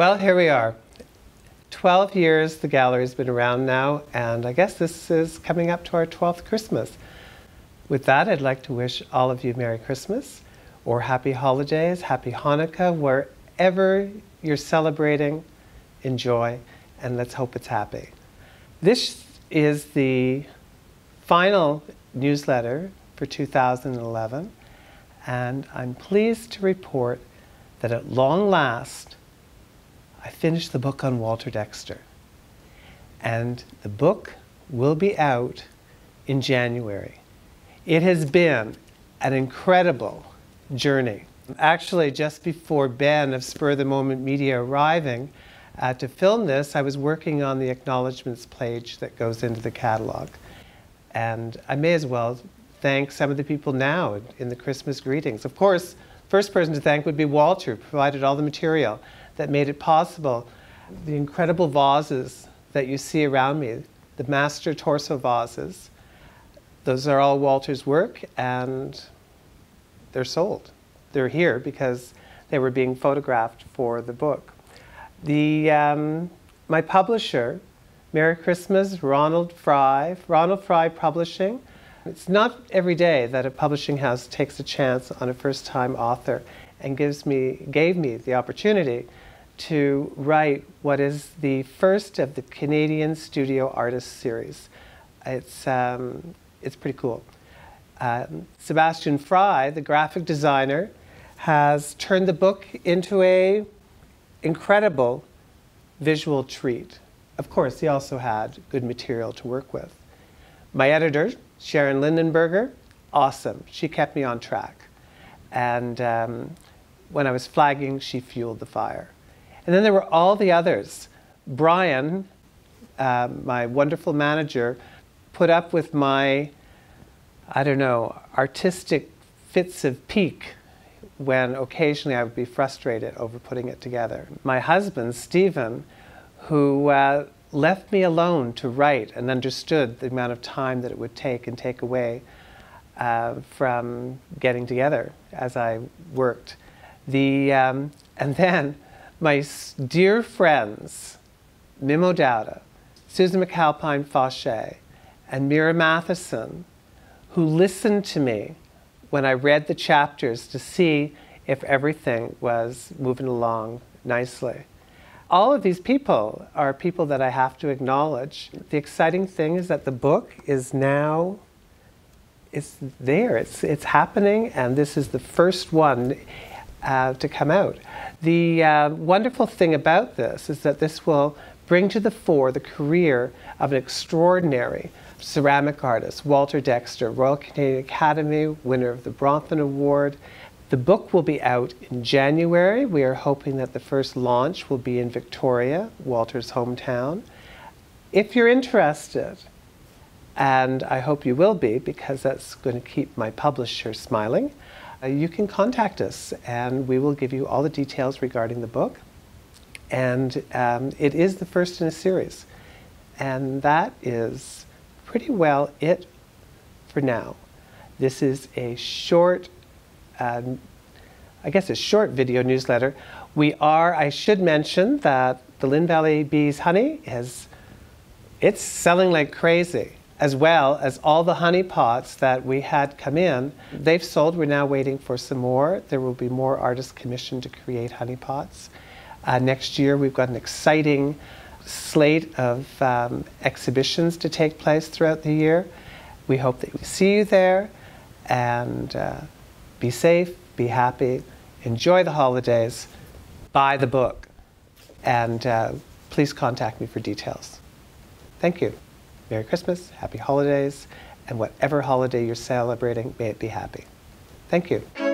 Well, here we are. 12 years the gallery's been around now, and I guess this is coming up to our 12th Christmas. With that, I'd like to wish all of you Merry Christmas or Happy Holidays, Happy Hanukkah, wherever you're celebrating, enjoy, and let's hope it's happy. This is the final newsletter for 2011, and I'm pleased to report that at long last, I finished the book on Walter Dexter. And the book will be out in January. It has been an incredible journey. Actually, just before Ben of Spur of the Moment Media arriving uh, to film this, I was working on the acknowledgements page that goes into the catalog. And I may as well thank some of the people now in the Christmas greetings. Of course, first person to thank would be Walter, who provided all the material that made it possible. The incredible vases that you see around me, the master torso vases, those are all Walter's work and they're sold. They're here because they were being photographed for the book. The, um, my publisher, Merry Christmas, Ronald Fry, Ronald Fry Publishing. It's not every day that a publishing house takes a chance on a first-time author and gives me, gave me the opportunity to write what is the first of the Canadian Studio Artist Series. It's, um, it's pretty cool. Um, Sebastian Fry, the graphic designer, has turned the book into a incredible visual treat. Of course, he also had good material to work with. My editor, Sharon Lindenberger, awesome. She kept me on track. And um, when I was flagging, she fueled the fire. And then there were all the others. Brian, uh, my wonderful manager, put up with my, I don't know, artistic fits of pique when occasionally I would be frustrated over putting it together. My husband, Stephen, who uh, left me alone to write and understood the amount of time that it would take and take away uh, from getting together as I worked. The, um, and then my dear friends, Mimo Dowda, Susan McAlpine Fauché, and Mira Matheson, who listened to me when I read the chapters to see if everything was moving along nicely. All of these people are people that I have to acknowledge. The exciting thing is that the book is now it's there. It's it's happening, and this is the first one uh, to come out. The uh, wonderful thing about this is that this will bring to the fore the career of an extraordinary ceramic artist, Walter Dexter, Royal Canadian Academy, winner of the Bronfman Award. The book will be out in January. We are hoping that the first launch will be in Victoria, Walter's hometown. If you're interested, and I hope you will be because that's going to keep my publisher smiling, you can contact us and we will give you all the details regarding the book. And um, it is the first in a series. And that is pretty well it for now. This is a short, uh, I guess a short video newsletter. We are, I should mention that the Lynn Valley Bees honey is, it's selling like crazy as well as all the honey pots that we had come in. They've sold. We're now waiting for some more. There will be more artists commissioned to create honey pots. Uh, next year, we've got an exciting slate of um, exhibitions to take place throughout the year. We hope that we see you there and uh, be safe, be happy, enjoy the holidays, buy the book, and uh, please contact me for details. Thank you. Merry Christmas, Happy Holidays, and whatever holiday you're celebrating, may it be happy. Thank you.